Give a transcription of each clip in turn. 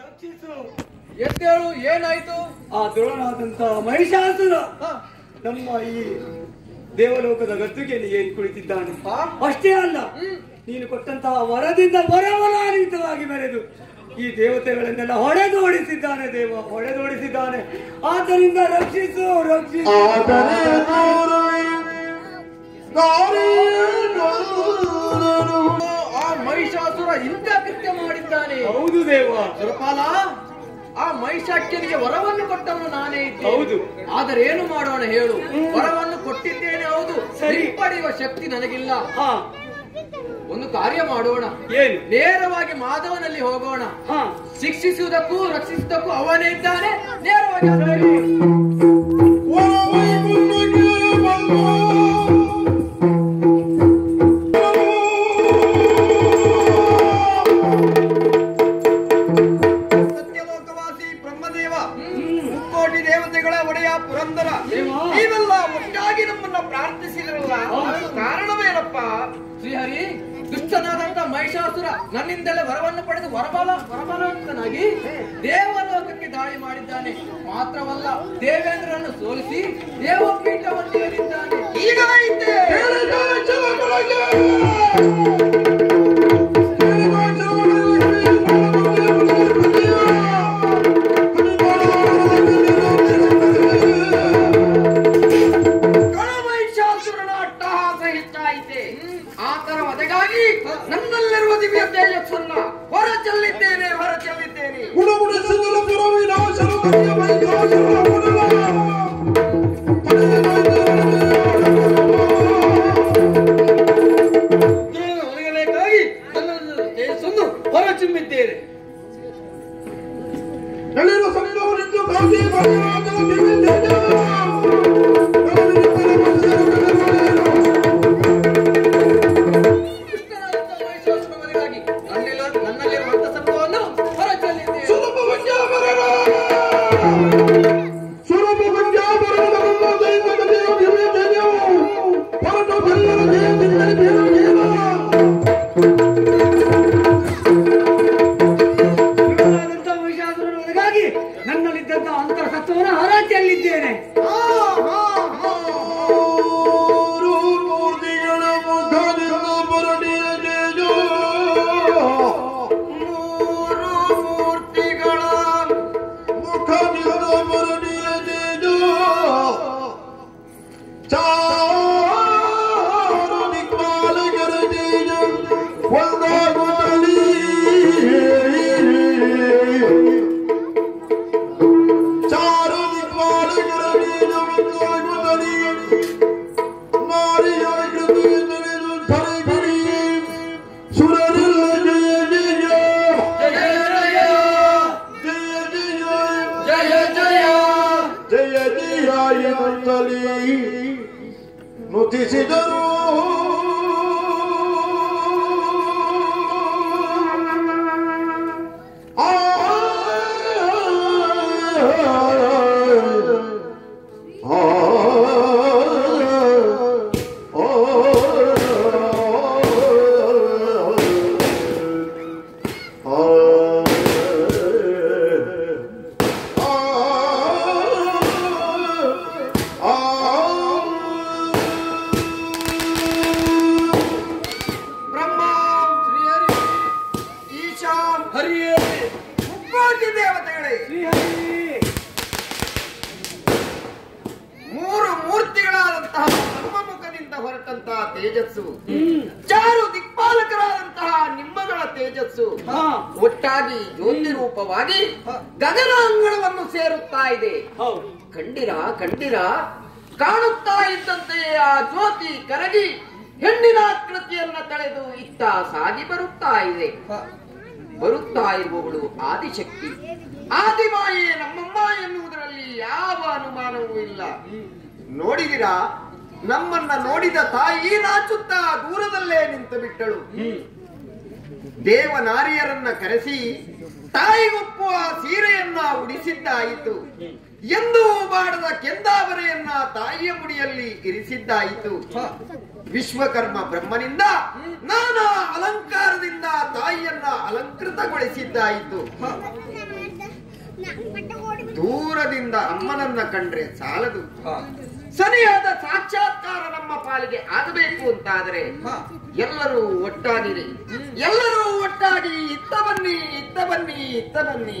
ರಕ್ಷಿಸು ಎದ್ದೇಳು ಏನಾಯ್ತು? ಆ ದ್ರೋಣಾದಂತ ಮಹಿಷಾಸುರ ನಮ್ಮ ಈ ದೇವಲೋಕದ ಗದ್ದುಗೆಯಲ್ಲಿ ಕುಳಿತಿದ್ದಾನೆ? ಹಾ? ಅಷ್ಟೇ ಅಲ್ಲ ನೀನು ಕೊಟ್ಟಂತಹ ವರದಿಂದ ವರವಲಾನ್ವಿತವಾಗಿ ಮೆರೆದು ಈ ದೇವತೆಗಳನ್ನೆಲ್ಲ ಹೊಡೆದೋಡಿಸಿದ್ದಾನೆ ದೇವ ಹೊಡೆದೋಡಿಸಿದ್ದಾನೆ. ಆದ್ದರಿಂದ ರಕ್ಷಿಸು ರಕ್ಷಿಸು. ಇಂಥ ಕೃತ್ಯ ಮಾಡಿದ್ದಾನೆ. ಹೌದು ದೇವ. ಸುರಪಾಲ ಆ ಮಹಿಷಾಕ್ಯನಿಗೆ ವರವನ್ನು ಕೊಟ್ಟವನು ನಾನೇ ಇದ್ದೆ ಹೌದು. ಆದರೆ ಏನು ಮಾಡೋಣ ಹೇಳು? ವರವನ್ನು ಕೊಟ್ಟಿದ್ದೇನೆ ಹೌದು. ಸರಿ. ಪಡೆಯುವ ಶಕ್ತಿ ನನಗಿಲ್ಲ. ಹಾ. ಒಂದು ಕಾರ್ಯ ಮಾಡೋಣ. ಏನು? ನೇರವಾಗಿ ಮಾಧವನಲ್ಲಿ ಹೋಗೋಣ. ಹಾ. ಶಿಕ್ಷಿಸುವುದಕ್ಕೂ ರಕ್ಷಿಸುವುದಕ್ಕೂ ಅವನೇ ಇದ್ದಾನೆ. ನೇರವಾಗಿ ಮಹಿಷಾಸುರ ನನ್ನಿಂದಲೇ ವರವನ್ನು ಪಡೆದು ವರಬಲ ವರಬಲವಂತನಾಗಿ ದೇವಲೋಕಕ್ಕೆ ದಾಳಿ ಮಾಡಿದ್ದಾನೆ. ಮಾತ್ರವಲ್ಲ ದೇವೇಂದ್ರನನ್ನು ಸೋಲಿಸಿ ದೇವಪೀಠವನ್ನು ಏರಿದ್ದಾನೆ ಈಗ ನುತಿಸಿದರು ಬ್ರಹ್ಮಮುಖದಿಂದ ತೇಜಸ್ಸು. ಚಾರು ದಿಕ್ಪಾಲಕರಾದಂತಹ ನಿಮ್ಮಗಳ ತೇಜಸ್ಸು. ಒಟ್ಟಾಗಿ ಜ್ಯೋತಿ ರೂಪವಾಗಿ ಗಗನ ಅಂಗಳವನ್ನು ಸೇರುತ್ತಾ ಇದೆ. ಕಂಡಿರ ಕಂಡಿರ. ಕಾಣುತ್ತಾ ಇದ್ದಂತೆಯೇ ಆ ಜ್ಯೋತಿ ಕರಗಿ ಹೆಣ್ಣಿನ ಆಕೃತಿಯನ್ನ ತಳೆದು ಇತ್ತ ಸಾಗಿ ಬರುತ್ತಾ ಇದೆ. ಬರುತ್ತಾ ಇರುವವಳು ಆದಿಶಕ್ತಿ. ಆದಿಮಾಯೆ ನಮ್ಮಮ್ಮ ಎನ್ನುವುದರಲ್ಲಿ ಯಾವ ಅನುಮಾನವೂ ಇಲ್ಲ. ನೋಡಿದಿರಾ? ನಮ್ಮನ್ನ ನೋಡಿದ ತಾಯಿ ನಾಚುತ್ತಾ ದೂರದಲ್ಲೇ ನಿಂತು ಬಿಟ್ಟಳು. ದೇವನಾರಿಯರನ್ನ ಕರೆಸಿ ತಾಯಿಗೊಪ್ಪುವ ಸೀರೆಯನ್ನ ಉಡಿಸಿದ್ದಾಯಿತು ಎಂದೂ ಬಾಡದ ಕೆಂದಾವರೆಯನ್ನ ತಾಯಿಯ ಮುಡಿಯಲ್ಲಿ ಇರಿಸಿದ್ದಾಯಿತು ವಿಶ್ವಕರ್ಮ ಬ್ರಹ್ಮನಿಂದ ನಾನಾ ಅಲಂಕಾರದಿಂದ ತಾಯಿಯನ್ನ ಅಲಂಕೃತಗೊಳಿಸಿದ್ದಾಯಿತು ದೂರದಿಂದ ಅಮ್ಮನನ್ನ ಕಂಡ್ರೆ ಸಾಲದು. ಸರಿಯಾದ ಸಾಕ್ಷಾತ್ಕಾರ ನಮ್ಮ ಪಾಲಿಗೆ ಆಗಬೇಕು ಅಂತಾದರೆ ಎಲ್ಲರೂ ಒಟ್ಟಾಗಿರಿ. ಎಲ್ಲರೂ ಒಟ್ಟಾಗಿ ಇತ್ತ ಬನ್ನಿ ಇತ್ತ ಬನ್ನಿ ಇತ್ತ ಬನ್ನಿ.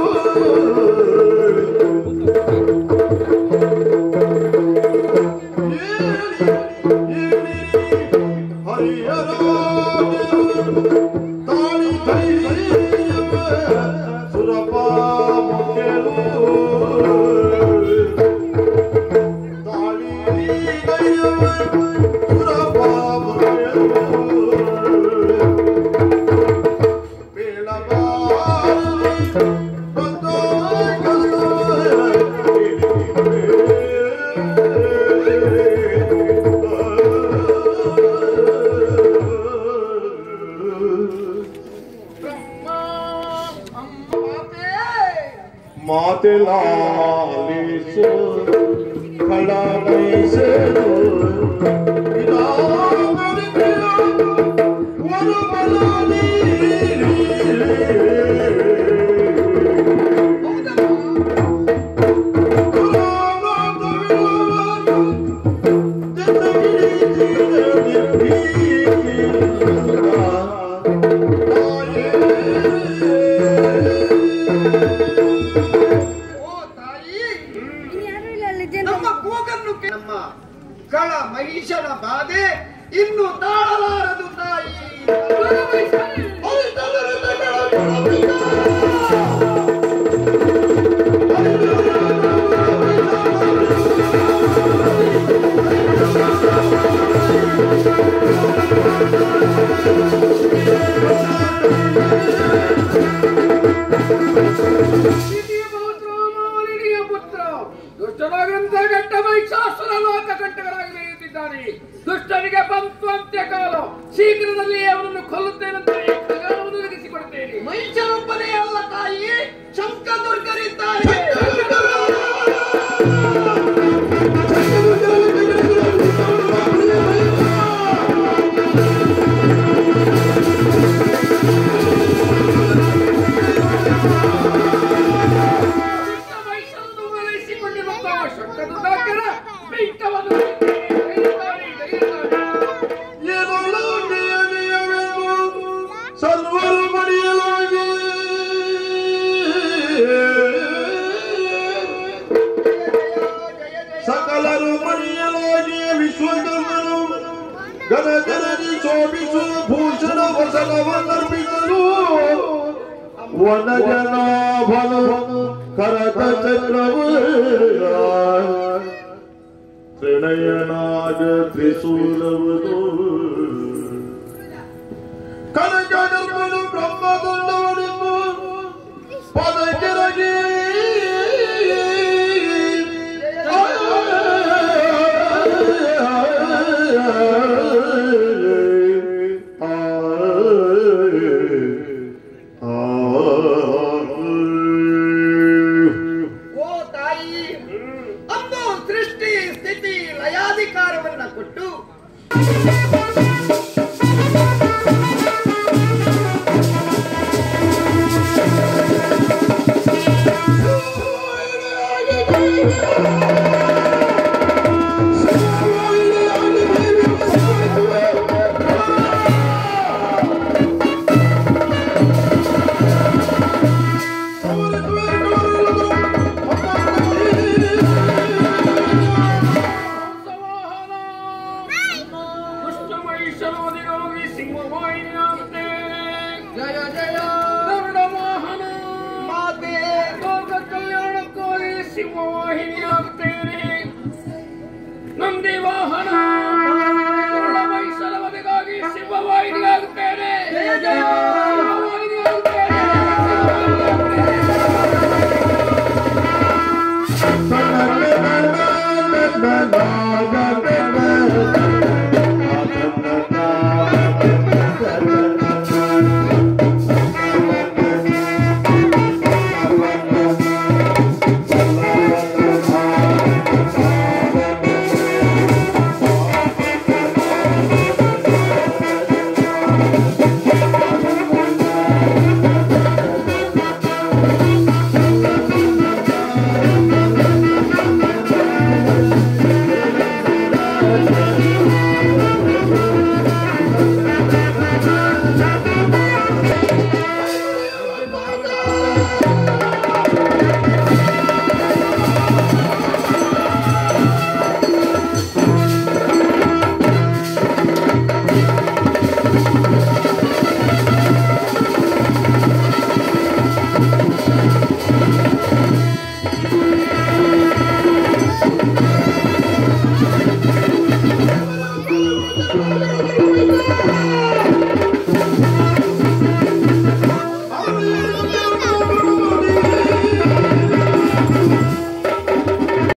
मातला खड़ा कैसे ದುಷ್ಟನಾಗಂತ ಗಟ್ಟ ಮಹಿಷಾಸುರ ಲೋಕ ಕಂಟಕರಾಗಿ ನಡೆಯುತ್ತಿದ್ದಾನೆ ದುಷ್ಟನಿಗೆ ಬಂತು ಅಂತ್ಯಕಾಲ ಶೀಘ್ರದಲ್ಲಿ ಅವನನ್ನು ಕೊಲ್ಲುತ್ತೇನಂತ ಖಗಾನವನ್ನು ಒದಗಿಸಿಕೊಡುತ್ತೇನೆ. ಮಹಿಷನೊಬ್ಬನೇ ಅಲ್ಲ ತಾಯಿ ಶಂಕದುರ್ಗರಿದ್ದಾರೆ ಸಕಲರು ಮಡಿಯಲಾಗಿ ವಿಶ್ವಕರ್ಮನು ಗಣಗಣನಿ ಶೋಭಿಸು ಭೂಷಣ ವಸನವನ್ನರ್ಪಿಸಲು ವನಜನಾಭನು ಕರತ ಚಕ್ರವು ತ್ರಿನಯನಾಗ ತ್ರಿಶೂಲವನು